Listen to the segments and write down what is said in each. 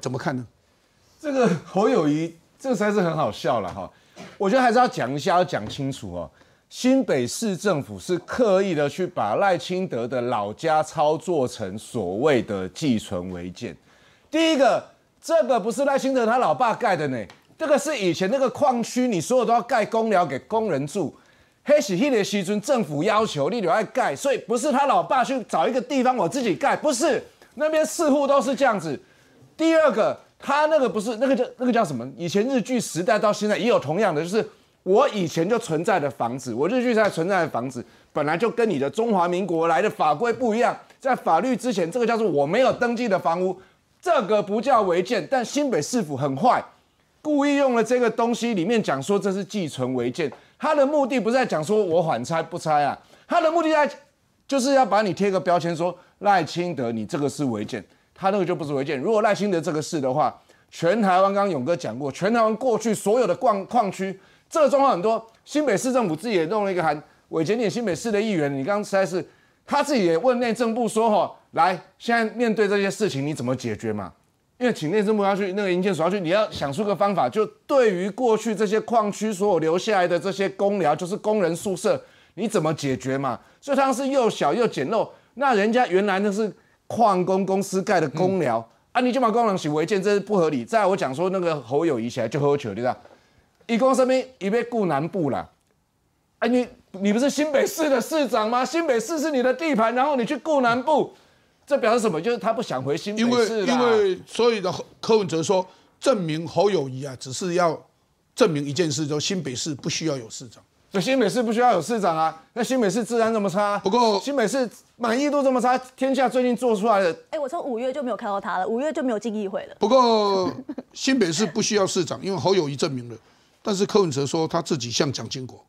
怎么看呢？这个侯友谊，这个实在是很好笑了哈。我觉得还是要讲一下，要讲清楚哦。新北市政府是刻意的去把赖清德的老家操作成所谓的寄存违建。第一个，这个不是赖清德他老爸盖的呢，这个是以前那个矿区，你所有都要盖公寮给工人住。黑喜黑的西村政府要求你留爱盖，所以不是他老爸去找一个地方我自己盖，不是那边似乎都是这样子。第二个，他那个不是那个叫那个叫什么？以前日据时代到现在也有同样的，就是我以前就存在的房子，我日据时代存在的房子本来就跟你的中华民国来的法规不一样，在法律之前，这个叫做我没有登记的房屋。这个不叫违建，但新北市府很坏，故意用了这个东西，里面讲说这是寄存违建，他的目的不是在讲说我缓拆不拆啊，他的目的在就是要把你贴个标签说赖清德你这个是违建，他那个就不是违建。如果赖清德这个事的话，全台湾刚刚勇哥讲过，全台湾过去所有的矿矿区，这个状况很多，新北市政府自己也弄了一个函，伪检点新北市的议员，你刚刚实在是。他自己也问内政部说：“哈，来，现在面对这些事情，你怎么解决嘛？因为请内政部要去那个营建所要去，你要想出个方法，就对于过去这些矿区所有留下来的这些公寮，就是工人宿舍，你怎么解决嘛？所以它是又小又简陋。那人家原来那是矿工公司盖的公寮啊，你就把工人洗违建，这是不合理。再我讲说那个侯友谊起来就喝酒，对吧？一共上面一被顾南部啦，哎你。”你不是新北市的市长吗？新北市是你的地盘，然后你去顾南部，这表示什么？就是他不想回新北市因为因为所以的柯文哲说，证明侯友谊啊，只是要证明一件事，就新北市不需要有市长。那新北市不需要有市长啊？那新北市治安这么差？不过新北市满意度这么差，天下最近做出来的，哎，我从五月就没有看到他了，五月就没有进议会了。不过新北市不需要市长，因为侯友谊证明了。但是柯文哲说他自己像蒋经国。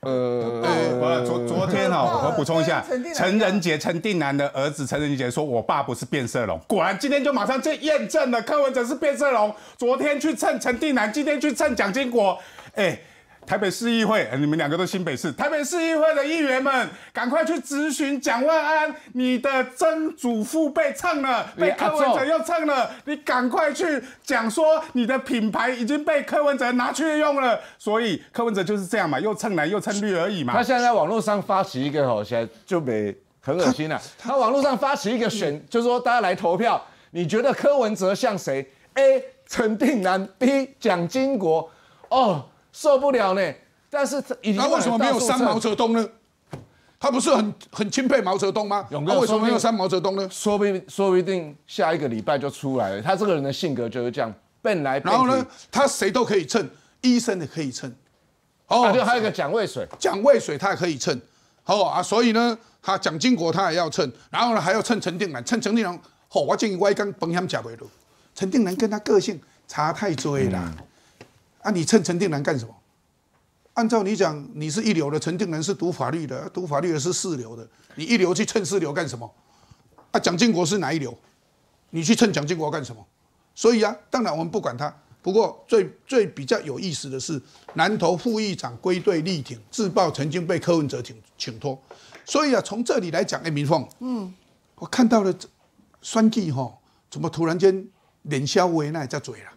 呃，昨昨天哈，我补充一下，陈仁杰、陈定南的儿子陈仁杰说：“我爸不是变色龙。”果然，今天就马上就验证了柯文哲是变色龙。昨天去蹭陈定南，今天去蹭蒋经国，哎。台北市议会，你们两个都新北市。台北市议会的议员们，赶快去咨询蒋万安，你的曾祖父被蹭了，被柯文哲又蹭了，你赶快去讲说你的品牌已经被柯文哲拿去用了。所以柯文哲就是这样嘛，又蹭蓝又蹭绿而已嘛。他现在在网络上发起一个吼，现在就没很恶心了。他网络上发起一个选，就是说大家来投票，你觉得柯文哲像谁？A. 陈定南，B. 蒋经国。哦。受不了呢，但是他为什么没有删毛泽东呢？他不是很很钦佩毛泽东吗？他为什么没有删毛泽东呢？说不定说不定下一个礼拜就出来了。他这个人的性格就是这样，笨来。然后呢，他谁都可以蹭，医生也可以蹭。哦，就还有一个蒋渭水，蒋渭水他也可以蹭。哦啊，所以呢，他蒋经国他也要蹭，然后呢还要蹭陈定南，蹭陈定南。好，我建议我刚崩香讲回路，陈定南跟他个性差太多了。啊，你蹭陈定南干什么？按照你讲，你是一流的，陈定南是读法律的，读法律的是四流的，你一流去蹭四流干什么？啊，蒋经国是哪一流？你去蹭蒋经国干什么？所以啊，当然我们不管他。不过最最比较有意思的是，南投副议长归队力挺，自曝曾经被柯文哲请请托。所以啊，从这里来讲，哎，明凤，嗯，我看到了酸计哈，怎么突然间脸消微那叫嘴了？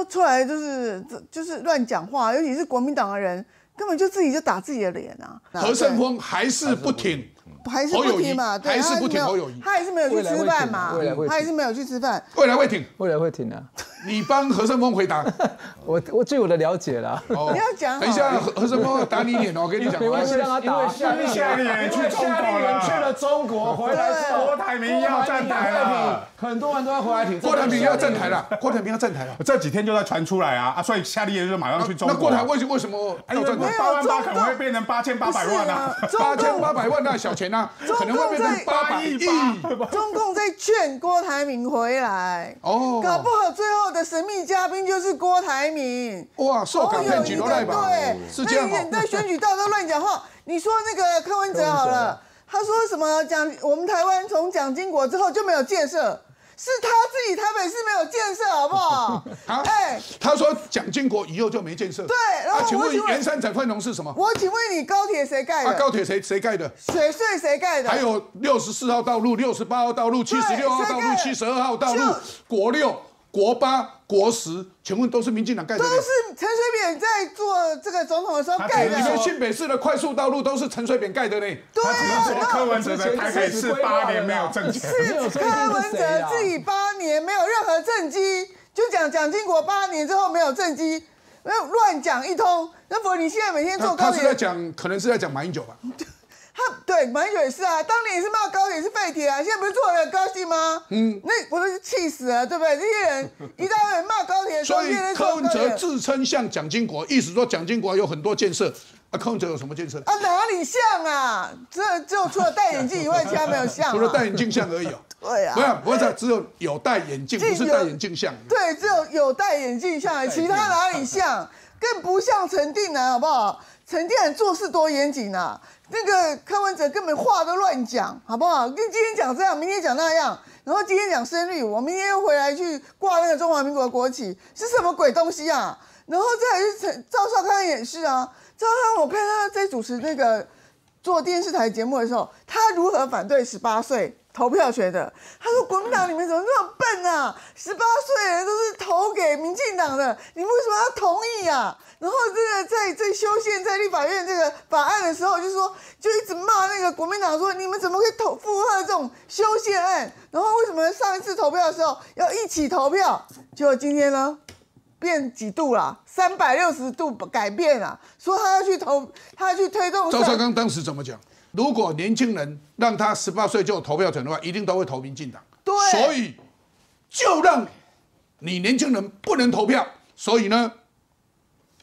都出来就是就是乱讲话，尤其是国民党的人，根本就自己就打自己的脸啊！何胜峰还是不挺。还是不听嘛，还是不听侯友谊，他还是没有去吃饭嘛，他还是没有去吃饭，未来会挺，未来会挺啊！你帮何胜峰回答，我我据我的了解啦，你要讲，等一下何胜峰打你脸哦，我跟你讲，没关系，让他打，下下年去中国了，去了中国回来，郭台铭要站台了，很多人都要回来挺，郭台铭要站台了，郭台铭要站台了，这几天就在传出来啊啊！所以夏立言就马上去中国，那郭台为什为什么要站台？八万八可能会变成八千八百万啊，八千八百万那小钱啊，可能会。变成八亿，中共在劝郭台铭回来，哦，搞不好最后的神秘嘉宾就是郭台铭。哇，受感骗举都来吧？对，是这样。你在选举道都乱讲话。你说那个柯文哲好了，他说什么？蒋我们台湾从蒋经国之后就没有建设，是他自己台北市没有建设，好不好？哎，他说蒋经国以后就没建设。对，然后请问圆山展分农是什么？我请问你高铁谁盖的？高铁谁谁盖的？水隧谁盖的？还有六十四号道路、六十八号道路、七十六号道路、七十二号道路、国六。国八、国十，请问都是民进党盖的？都是陈水扁在做这个总统的时候盖的。你们新北市的快速道路都是陈水扁盖的呢？对啊，柯文哲在台北市八年没有政绩，是柯文哲自己八年没有任何政绩，就讲蒋经国八年之后没有政绩，那乱讲一通。那不，你现在每天做高铁，他是在讲，可能是在讲马英九吧？对，马英九也是啊，当年也是骂高铁是废铁啊，现在不是做的很高兴吗？嗯，那我都是气死了，对不对？这些人一大堆人骂高铁，所以柯文哲自称像蒋经国，意思说蒋经国有很多建设，啊，柯文哲有什么建设？啊，哪里像啊？这就除了戴眼镜以外，其他没有像。除了戴眼镜像而已。对啊。不是，不是，只有有戴眼镜，不是戴眼镜像。对，只有有戴眼镜像，其他哪里像？更不像陈定南，好不好？陈定南做事多严谨啊！那个柯文哲根本话都乱讲，好不好？跟今天讲这样，明天讲那样，然后今天讲生育，我明天又回来去挂那个中华民国国旗，是什么鬼东西啊？然后再来是陈赵少康也是啊，赵少康我看他在主持那个做电视台节目的时候，他如何反对十八岁投票权的？他说国民党你们怎么那么笨啊？十八岁人都是投给民进党的，你们为什么要同意啊？然后这个在在修宪在立法院这个法案的时候，就说就一直骂那个国民党说你们怎么可以投附和这种修宪案？然后为什么上一次投票的时候要一起投票？结果今天呢变几度啦？三百六十度改变啊，说他要去投，他要去推动。赵少康当时怎么讲？如果年轻人让他十八岁就投票权的话，一定都会投民进党。对，所以就让你年轻人不能投票。所以呢？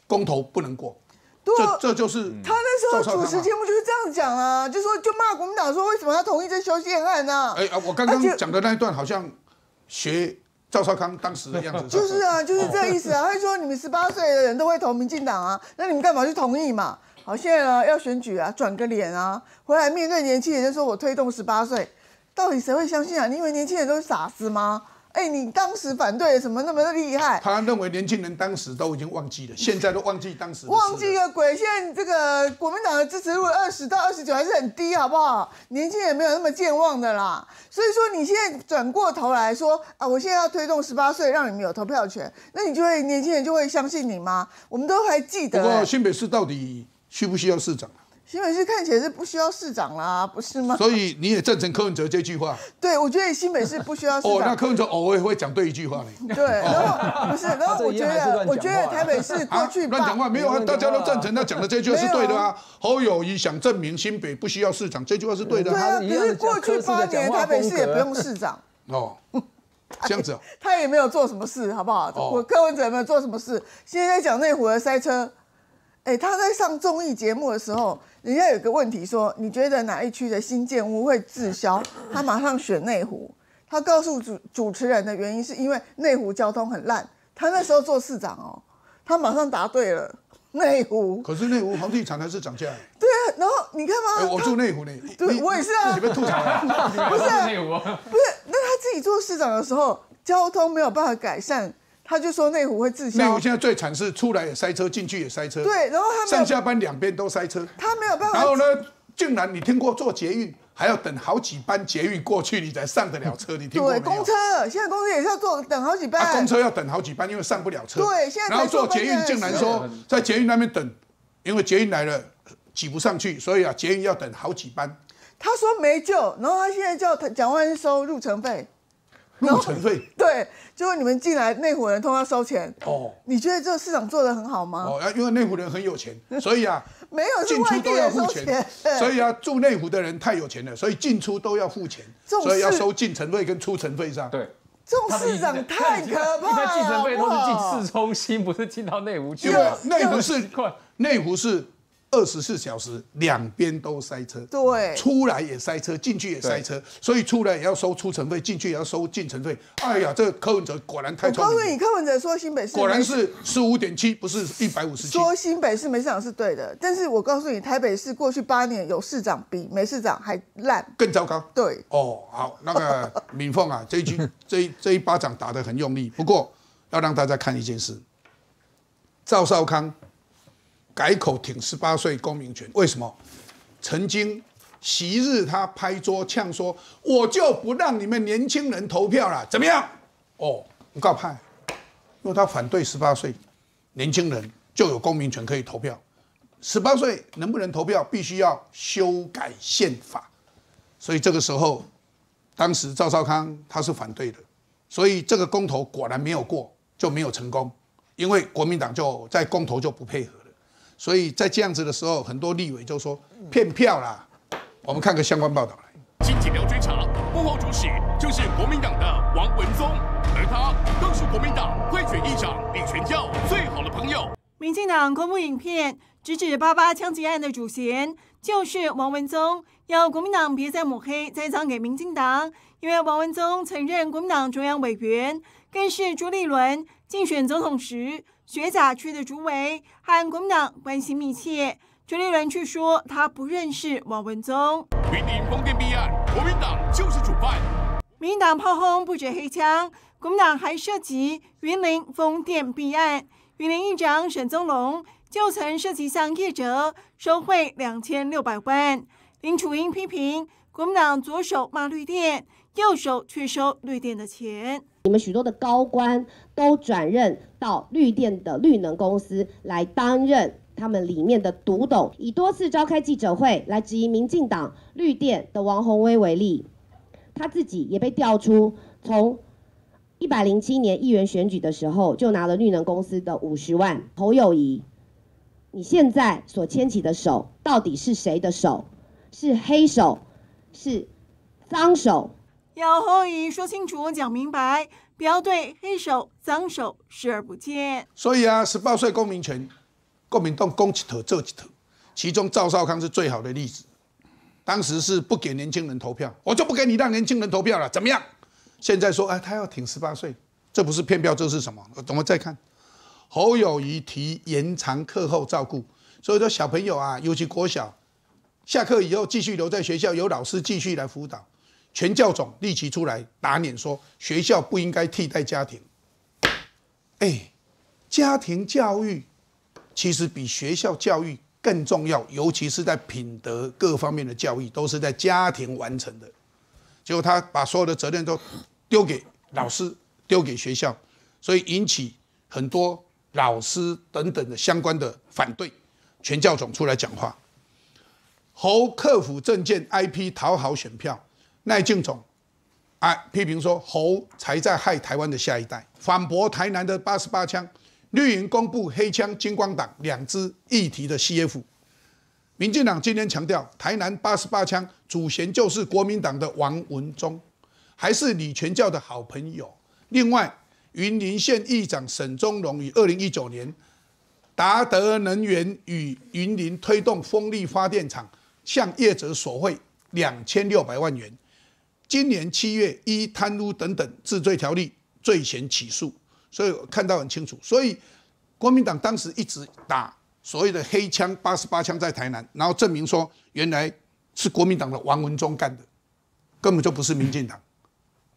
公投不能过，这这就是他那时候主持节目就是这样讲啊，就说就骂国民党说为什么要同意这修宪案呢？哎啊，我刚刚讲的那一段好像学赵少康当时的样子，就是啊，就是这意思啊。他说你们十八岁的人都会投民进党啊，那你们干嘛去同意嘛？好，现在呢要选举啊，转个脸啊，回来面对年轻人就说我推动十八岁，到底谁会相信啊？你以为年轻人都是傻子吗？哎，你当时反对什么那么厉害？他认为年轻人当时都已经忘记了，现在都忘记当时。忘记个鬼！现在这个国民党的支持率二十到二十九还是很低，好不好？年轻人没有那么健忘的啦。所以说你现在转过头来说啊，我现在要推动十八岁让你们有投票权，那你就会年轻人就会相信你吗？我们都还记得。不过新北市到底需不需要市长？新北市看起来是不需要市长啦，不是吗？所以你也赞成柯文哲这句话？对，我觉得新北市不需要市长。哦，那柯文哲偶尔会讲对一句话呢。对，然后不是，然后我觉得，我觉得台北市过去乱讲话没有啊，大家都赞成他讲的这句话是对的啊。侯友谊想证明新北不需要市长，这句话是对的。对啊，可是过去八年台北市也不用市长 哦，这样子。他也没有做什么事，好不好？我柯文哲没有做什么事。现在讲内湖的塞车。哎，他在上综艺节目的时候，人家有个问题说，你觉得哪一区的新建屋会滞销？他马上选内湖。他告诉主主持人的原因是因为内湖交通很烂。他那时候做市长哦，他马上答对了，内湖。可是内湖房地产还是涨价。对啊，然后你看嘛，我住内湖呢，对，我也是啊。你被吐槽 不是 内湖，不是。那他自己做市长的时候，交通没有办法改善。他就说内湖会滞销。内湖现在最惨是出来也塞车，进去也塞车。对，然后他上下班两边都塞车。他没有办法。然后呢，竟然你听过坐捷运还要等好几班捷运过去，你才上得了车？你听过没有？对，公车现在公车也是要坐等好几班。公车要等好几班，因为上不了车。对，现在。然后坐捷运竟然说在捷运那边等，因为捷运来了挤不上去，所以啊，捷运要等好几班。他说没救，然后他现在叫蒋万收入程费。入城费对，就是你们进来内湖人通要收钱哦。你觉得这个市场做的很好吗？哦，因为内湖人很有钱，所以啊，没有进出都要付钱。所以啊，住内湖的人太有钱了，所以进出都要付钱，所以要收进城费跟出城费上。对，这种市场太可怕了。进城费都是进市中心，不是进到内湖去。内湖是内湖是二十四小时两边都塞车，对出来也塞车，进去也塞车，所以出来也要收出城费，进去也要收进城费。哎呀，这个柯文哲果然太聪明了，我告诉你，柯文哲说新北市果然是十五点七，不是一百五十七。说新北市没市长是对的，但是我告诉你，台北市过去八年有市长比没市长还烂，更糟糕。对，哦，好，那个 敏凤啊，这一局这一这一巴掌打得很用力。不过要让大家看一件事，赵少康改口挺十八岁公民权，为什么？曾经昔日他拍桌呛说：“我就不让你们年轻人投票了，怎么样？”哦，我告派，因为他反对十八岁年轻人就有公民权可以投票。十八岁能不能投票，必须要修改宪法。所以这个时候，当时赵少康他是反对的，所以这个公投果然没有过，就没有成功，因为国民党就在公投就不配合了。所以在这样子的时候，很多立委就说骗票啦。我们看个相关报道来。经警调追查，幕后主使就是国民党的王文宗，而他更是国民党贿选议长李全教最好的朋友。民进党公布影片，直指八八枪击案的主嫌就是王文宗，要国民党别再抹黑栽赃给民进党，因为王文宗曾任国民党中央委员，更是朱立伦竞选总统时学甲区的主委，和国民党关系密切。朱立伦却说他不认识王文宗。云林风电弊案，国民党就是主犯。民进党炮轰不止黑枪，国民党还涉及云林风电弊案。云林议长沈宗龙就曾涉及向业者收贿两千六百万。林楚英批评国民党左手骂绿电，右手却收绿电的钱。你们许多的高官都转任到绿电的绿能公司来担任他们里面的独董，以多次召开记者会来质疑民进党绿电的王宏威为例，他自己也被调出从。一百零七年议员选举的时候，就拿了绿能公司的五十万。侯友谊，你现在所牵起的手，到底是谁的手？是黑手，是脏手？要侯友谊说清楚、讲明白，不要对黑手、脏手视而不见。所以啊，十八岁公民权，国民党攻一头做一头，其中赵少康是最好的例子。当时是不给年轻人投票，我就不给你让年轻人投票了，怎么样？现在说，哎，他要挺十八岁，这不是骗票，这是什么？怎么再看？侯友谊提延长课后照顾，所以说小朋友啊，尤其国小，下课以后继续留在学校，有老师继续来辅导。全教总立即出来打脸，说学校不应该替代家庭。哎，家庭教育其实比学校教育更重要，尤其是在品德各方面的教育，都是在家庭完成的。结果他把所有的责任都丢给老师，丢给学校，所以引起很多老师等等的相关的反对。全教总出来讲话，侯克服政见 IP 讨好选票。赖静总啊批评说侯才在害台湾的下一代，反驳台南的八十八枪，绿营公布黑枪金光党两支议题的 CF。民进党今天强调，台南八十八枪主嫌就是国民党的王文忠，还是李全教的好朋友。另外，云林县议长沈宗荣于二零一九年，达德能源与云林推动风力发电厂向业者索贿两千六百万元。今年七月，依贪污等等治罪条例罪嫌起诉，所以我看到很清楚。所以国民党当时一直打所谓的黑枪八十八枪在台南，然后证明说原来是国民党的王文忠干的，根本就不是民进党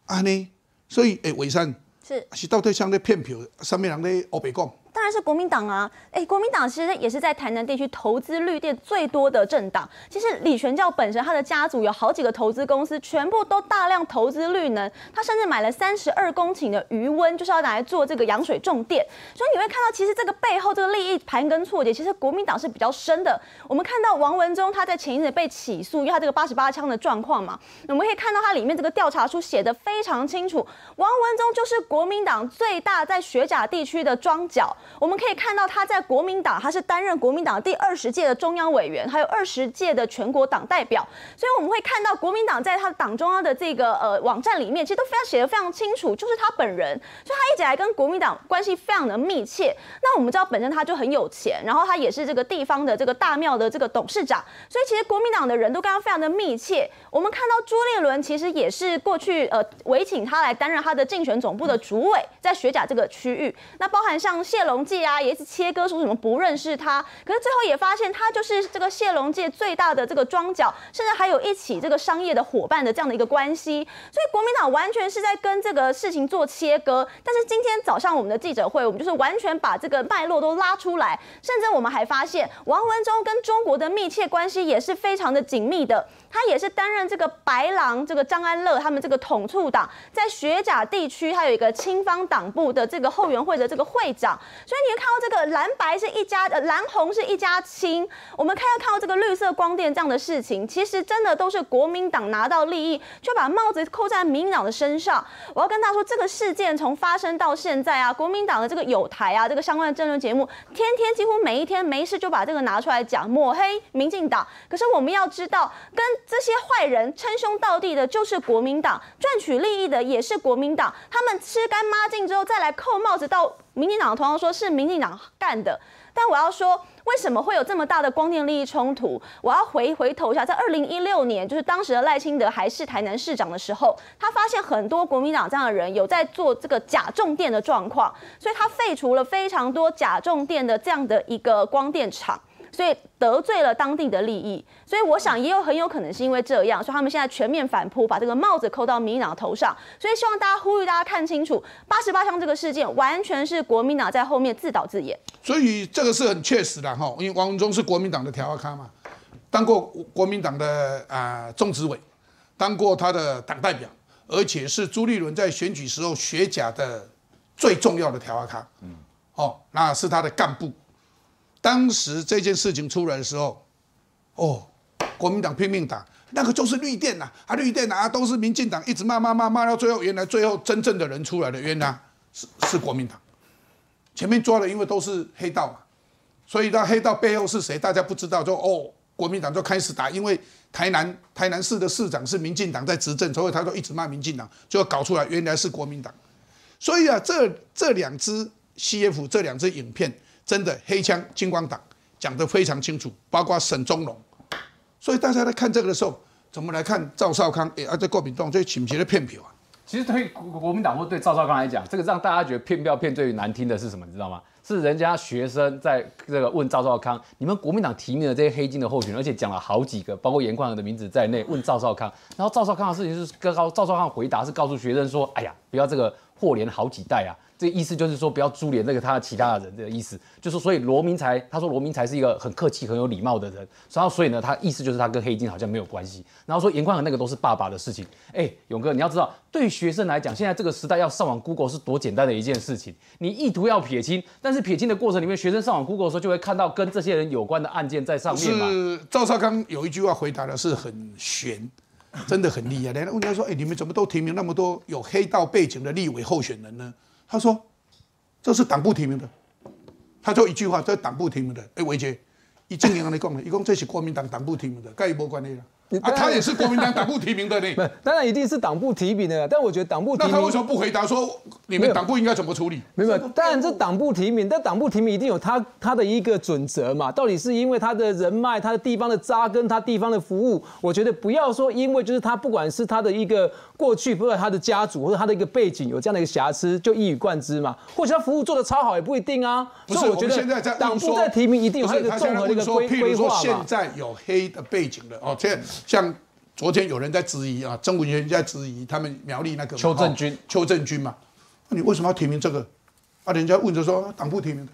啊呢。所以诶，伟山是是到底像在骗票，上面人在欧北讲。当然是国民党啊！哎，国民党其实也是在台南地区投资绿电最多的政党。其实李全教本身他的家族有好几个投资公司，全部都大量投资绿能。他甚至买了三十二公顷的余温，就是要拿来做这个洋水种电。所以你会看到，其实这个背后这个利益盘根错节，其实国民党是比较深的。我们看到王文忠他在前一阵被起诉，因为他这个八十八枪的状况嘛，我们可以看到他里面这个调查书写的非常清楚，王文忠就是国民党最大在学甲地区的庄脚。我们可以看到他在国民党，他是担任国民党第二十届的中央委员，还有二十届的全国党代表。所以我们会看到国民党在他的党中央的这个呃网站里面，其实都非常写的非常清楚，就是他本人。所以他一直来跟国民党关系非常的密切。那我们知道本身他就很有钱，然后他也是这个地方的这个大庙的这个董事长，所以其实国民党的人都跟他非常的密切。我们看到朱立伦其实也是过去呃委请他来担任他的竞选总部的主委，在学甲这个区域。那包含像谢龙龙介啊，也是切割说什么不认识他，可是最后也发现他就是这个谢龙介最大的这个庄脚，甚至还有一起这个商业的伙伴的这样的一个关系。所以国民党完全是在跟这个事情做切割。但是今天早上我们的记者会，我们就是完全把这个脉络都拉出来，甚至我们还发现王文忠跟中国的密切关系也是非常的紧密的。他也是担任这个白狼这个张安乐他们这个统促党在学甲地区，还有一个青方党部的这个后援会的这个会长。所以你会看到这个蓝白是一家，呃蓝红是一家亲。我们看到看到这个绿色光电这样的事情，其实真的都是国民党拿到利益，就把帽子扣在民党的身上。我要跟大家说，这个事件从发生到现在啊，国民党的这个有台啊，这个相关的政论节目，天天几乎每一天没事就把这个拿出来讲，抹黑民进党。可是我们要知道，跟这些坏人称兄道弟的，就是国民党；赚取利益的也是国民党。他们吃干抹净之后，再来扣帽子到民进党，同样说是民进党干的。但我要说，为什么会有这么大的光电利益冲突？我要回回头一下，在二零一六年，就是当时的赖清德还是台南市长的时候，他发现很多国民党这样的人有在做这个假重电的状况，所以他废除了非常多假重电的这样的一个光电厂。所以得罪了当地的利益，所以我想也有很有可能是因为这样，所以他们现在全面反扑，把这个帽子扣到民进党头上。所以希望大家呼吁大家看清楚，八十八枪这个事件完全是国民党在后面自导自演。所以这个是很确实的哈，因为王文忠是国民党的调咖嘛，当过国民党的啊中执委，当过他的党代表，而且是朱立伦在选举时候学甲的最重要的调咖，嗯，哦，那是他的干部。当时这件事情出来的时候，哦，国民党拼命打，那个就是绿电呐，啊绿电呐，都是民进党一直骂骂骂骂到最后，原来最后真正的人出来的，原来是是国民党，前面抓的因为都是黑道嘛，所以那黑道背后是谁，大家不知道，就哦，国民党就开始打，因为台南台南市的市长是民进党在执政，所以他就一直骂民进党，就搞出来原来是国民党，所以啊，这这两支 CF 这两支影片。真的黑枪金光党讲得非常清楚，包括沈宗龙，所以大家在看这个的时候，怎么来看赵少康？哎，啊，这国民党最请别的骗票啊！其实对国民党或对赵少康来讲，这个让大家觉得骗票骗最难听的是什么？你知道吗？是人家学生在这个问赵少康，你们国民党提名的这些黑金的候选人，而且讲了好几个，包括严宽的名字在内，问赵少康。然后赵少康的事情是跟赵少康回答是告诉学生说：“哎呀，不要这个祸连好几代啊。”这意思就是说，不要株连那个他其他的人的意思，就是所以罗明才他说罗明才是一个很客气、很有礼貌的人，然后所以呢，他意思就是他跟黑金好像没有关系。然后说严宽和那个都是爸爸的事情。哎，勇哥，你要知道，对学生来讲，现在这个时代要上网 Google 是多简单的一件事情。你意图要撇清，但是撇清的过程里面，学生上网 Google 的时候就会看到跟这些人有关的案件在上面嘛。是赵少康有一句话回答的是很玄，真的很厉害。人家问他说：“哎，你们怎么都提名那么多有黑道背景的立委候选人呢？”他说。这是党部提名的，他就一句话，这是党部提名的。哎，伟杰，一正言来讲的，一共这是国民党党部提名的，该一波关系了。啊，他也是国民党党部提名的呢。不，当然一定是党部提名的。但我觉得党部提名，那他为什么不回答说你们党部应该怎么处理？没有，当然这党部提名，但党部提名一定有他他的一个准则嘛。到底是因为他的人脉、他的地方的扎根、他地方的服务？我觉得不要说因为就是他不管是他的一个过去，不管他的家族或者他的一个背景有这样的一个瑕疵，就一以贯之嘛。或许他服务做的超好也不一定啊。不是，我觉得党部在提名一定有一个综合的一个规规划现在有黑的背景的哦，这像。昨天有人在质疑啊，曾文员在质疑他们苗栗那个邱正军，邱正军嘛，那你为什么要提名这个？啊，人家问着说党部提名的，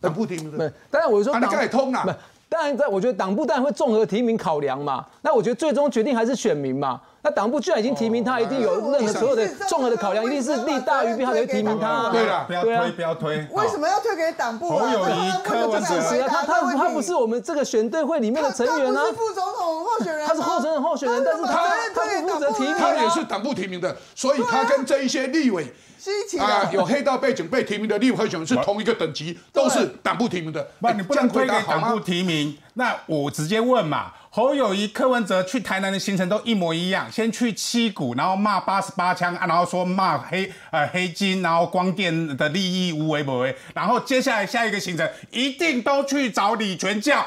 党部提名的。当然我说党也通了。当然在，我觉得党部当然会综合提名考量嘛。那我觉得最终决定还是选民嘛。党部居然已经提名他，一定有任何所有的综合的考量，一定是利大于弊，他才会提名他。对了不要推，不要推。为什么要推给党部啊？侯友谊这个柯文哲他他他不是我们这个选队会里面的成员啊他是，副总统候选人，他是候选人候选人，但是他他不负责提名他也啊是。党部提名的，所以他跟这一些立委。啊有黑道背景被提名的立委候选人是同一个等级，都是党部提名的。不，哎你不能推给党部？提名。那我直接问嘛，侯友谊、柯文哲去台南的行程都一模一样，先去七股，然后骂八十八枪，啊然后说骂黑呃黑金，然后光电的利益无为不为，然后接下来下一个行程一定都去找李全教。